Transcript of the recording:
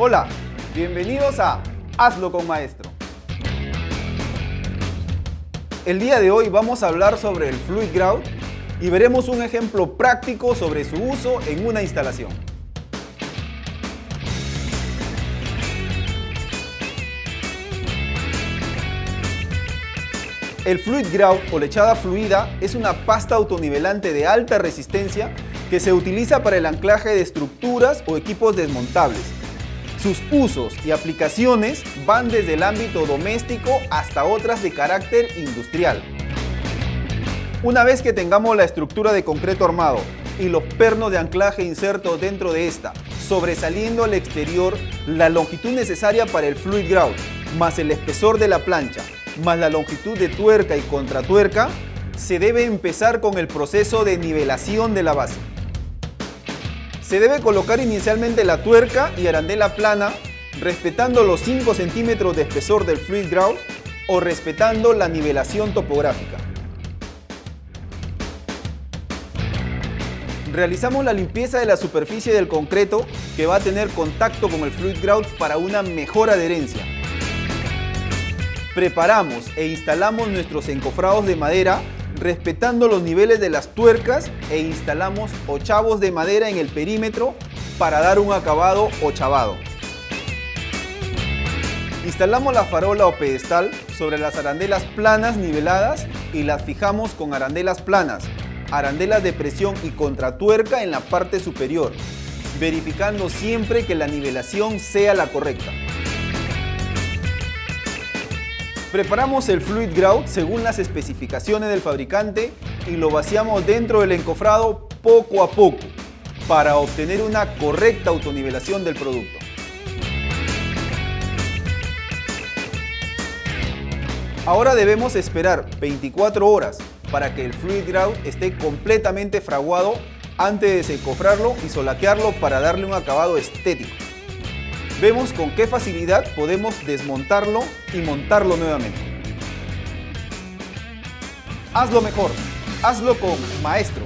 Hola, bienvenidos a Hazlo con Maestro. El día de hoy vamos a hablar sobre el Fluid Grout y veremos un ejemplo práctico sobre su uso en una instalación. El Fluid Grout o lechada fluida es una pasta autonivelante de alta resistencia que se utiliza para el anclaje de estructuras o equipos desmontables. Sus usos y aplicaciones van desde el ámbito doméstico hasta otras de carácter industrial. Una vez que tengamos la estructura de concreto armado y los pernos de anclaje insertos dentro de esta, sobresaliendo al exterior la longitud necesaria para el fluid grout, más el espesor de la plancha, más la longitud de tuerca y contratuerca, se debe empezar con el proceso de nivelación de la base. Se debe colocar inicialmente la tuerca y arandela plana, respetando los 5 centímetros de espesor del fluid grout o respetando la nivelación topográfica. Realizamos la limpieza de la superficie del concreto que va a tener contacto con el fluid grout para una mejor adherencia. Preparamos e instalamos nuestros encofrados de madera respetando los niveles de las tuercas e instalamos ochavos de madera en el perímetro para dar un acabado ochavado. Instalamos la farola o pedestal sobre las arandelas planas niveladas y las fijamos con arandelas planas, arandelas de presión y contratuerca en la parte superior, verificando siempre que la nivelación sea la correcta. Preparamos el Fluid Grout según las especificaciones del fabricante y lo vaciamos dentro del encofrado poco a poco para obtener una correcta autonivelación del producto. Ahora debemos esperar 24 horas para que el Fluid Grout esté completamente fraguado antes de desencofrarlo y solaquearlo para darle un acabado estético vemos con qué facilidad podemos desmontarlo y montarlo nuevamente. Hazlo mejor, hazlo con Maestro.